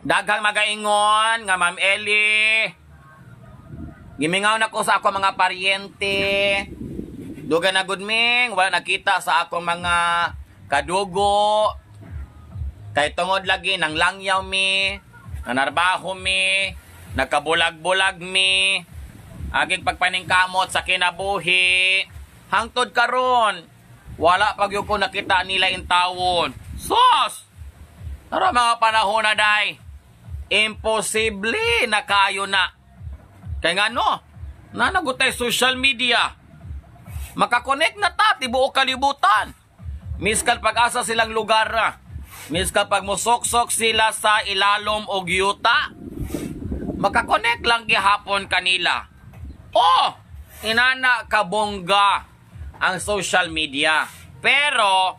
Daghang magaingon nga Ma'am Ellie. Gimingaw na ko sa ako mga paryente. Duga na good ming, wala nakita sa ako mga kadugo. Kay tungod lagi nang langyaw mi, nanarbaho mi, nagkabulag-bulag mi. Aging pagpaningkamot sa kinabuhi. Hangtod karon, wala pag ko nakita nila in tawon. Sos! Tara mga panahon na day. Imposible na kayo na. Kaya nga no, nanagutay social media. Makakonect na ta, tibuo kalibutan. Miskal pag-asa silang lugar na. Miskal pag musoksok sila sa ilalom o giyuta. Makakonect lang gihapon kanila. Oh! Inana kabongga ang social media. Pero,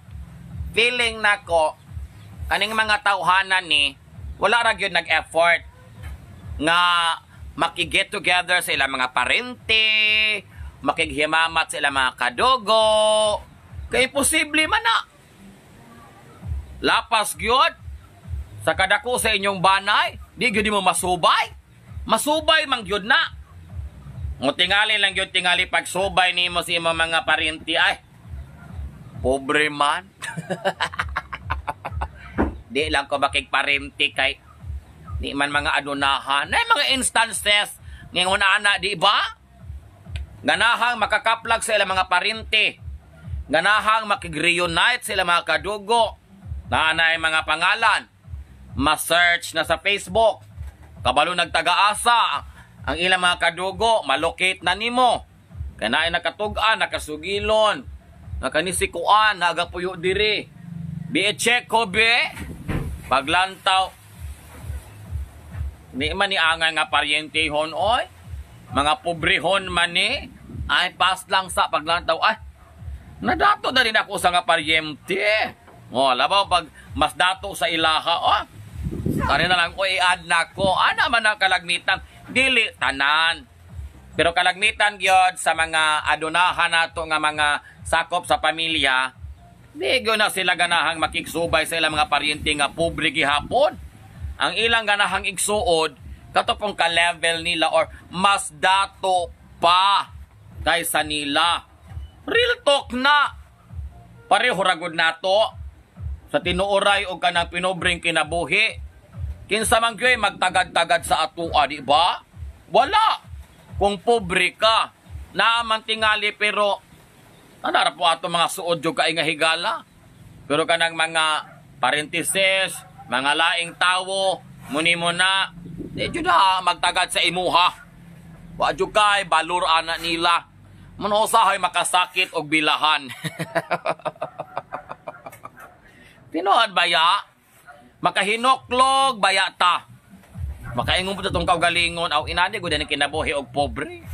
feeling nako kaning mga tauhanan ni, wala ra gyud nag-effort nga makiget together sa ilang mga parente, makighimamat sa ilang mga kadogo. Kay posible man na. Lapas gyud sa kadako sa inyong banay, di gyud mo masubay. Masubay man gyud na. Mo tingali lang gyud tingali pagsubay nimo sa imong mga parente ay. Pobre man. di lang ko makigparente kay di man mga adunahan. Na mga instances ngingon ana di ba? Ganahang makakaplag sa ilang mga parente. Ganahang makig-reunite sa ilang mga kadugo. Na anay mga pangalan. Ma-search na sa Facebook. Kabalo nagtaga-asa. Ang ilang mga kadugo, malocate na nimo. Kaya na nakatugan, nakasugilon. Nakanisikuan, nagapuyo diri. Be check ko be. Paglantaw. Di man ni angay nga paryentehon oy. Mga pobrehon man ni. Ay pas lang sa paglantaw. Ay, nadato na rin ako sa nga paryente. O, labaw pag mas dato sa ilaha. Oh, Kani na lang ko i-add na ko. Ana man ang kalagmitan. Dili tanan. Pero kalagmitan gyud sa mga adunahan nato nga mga sakop sa pamilya, gyud na sila ganahang makigsubay sa ilang mga paryente nga pobre gihapon. Ang ilang ganahang igsuod katopong ka level nila or mas dato pa kaysa nila. Real talk na. Pareho ragod nato sa tinuoray o kanang pinobring kinabuhi. Kinsa man gyud magtagad-tagad sa atua, di ba? Wala. Kung pobre ka, naaman tingali pero anara po ato mga suod jud kay nga higala. Pero kanang mga parenthesis, mga laing tawo, muni mo na, jud ha magtagad sa imuha. Wa jud kay balur ana nila. Manusahay makasakit og bilahan. Tinuod ba ya? Makahinoklog baya ta. Makaingon po itong kaugalingon, aw inani ko din kinabuhi og pobre.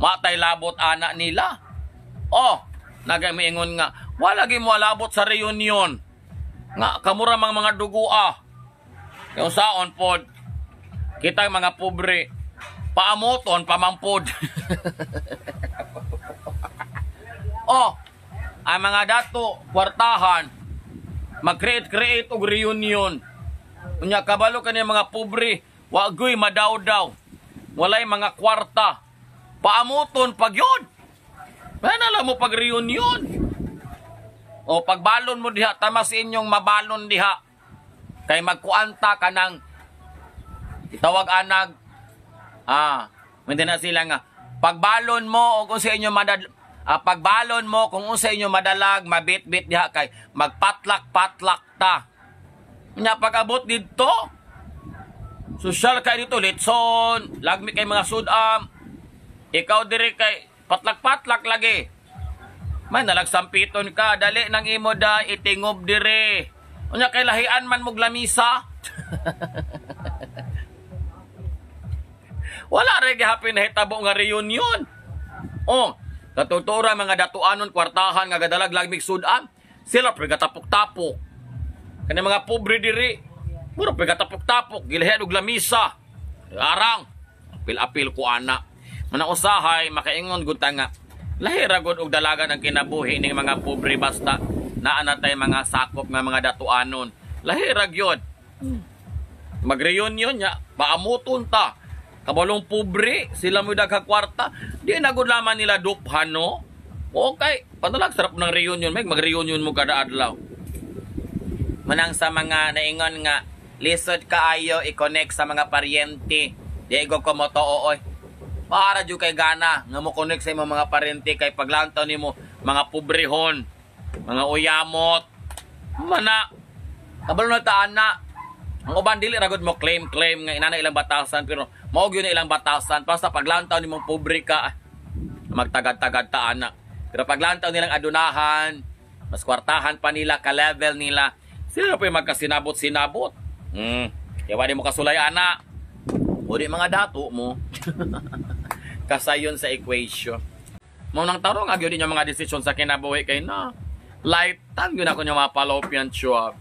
Matay labot ana nila. Oh, nagamiingon nga, wala mo labot sa reunion. Nga, kamura mga mga dugo ah. Yung saon pod, kita mga pobre, paamoton, pamampod. oh, ang mga dato, kwartahan, mag-create-create og reunion. Unya kabalo kani mga pobre, wagoy madaw-daw. Walay mga kwarta. Paamuton pag yun. Mana lang mo pag reunion. O pagbalon mo diha tama sa inyong mabalon diha. Kay magkuanta ka ng itawag anag ah, hindi na sila nga pagbalon mo o kung sa inyo madad ah, pagbalon mo kung unsa inyo madalag mabit-bit diha kay magpatlak-patlak ta nya pag-abot dito social kay dito litson lagmi kay mga sudam ikaw diri kay patlak-patlak lagi. May nalagsampiton ka dali nang imo da itingob diri unya kay lahian man mog lamisa. Wala ra gihapon na hitabo nga reunion. Oh katutura mga datuanon kwartahan nga gadalag lagmig sudam sila pre gatapok-tapok. Kani mga pobre diri puro pre gatapok-tapok gilhed og lamisa. Arang apil-apil ko ana manausahay makaingon gud ta nga lahi ra gud og dalagan ang kinabuhi ning mga pobre basta naa na tay mga sakop nga mga datuanon lahi ra gyud Mag-reunion niya, paamuton ta. Kabalong pobre, sila mo daghang kwarta. Di na gud laman nila duphan, no? Okay, padalag sarap ng reunion, meg mag-reunion mo kada adlaw. Manang sa mga naingon nga lisod kaayo i-connect sa mga paryente. Di go ko mo to oy. Para jud kay gana nga mo connect sa imong mga paryente kay paglantaw nimo mga pobrehon, mga uyamot. Mana kabalo na taan na. Ang uban dili ra mo claim claim nga inana ilang batasan pero mao gyud ilang batasan basta paglantaw nimo pobre ka ah, magtagad-tagad taan na. Pero paglantaw nilang adunahan, mas kwartahan pa nila, ka-level nila, sila po yung magkasinabot-sinabot. Hmm. Kaya wala mo kasulay, ana. Di mga dato mo. Kasayon sa equation. Mo nang tarong agyo yung mga desisyon sa kinabuhi kay na. Lifetime yun ako yung mga fallopian tube.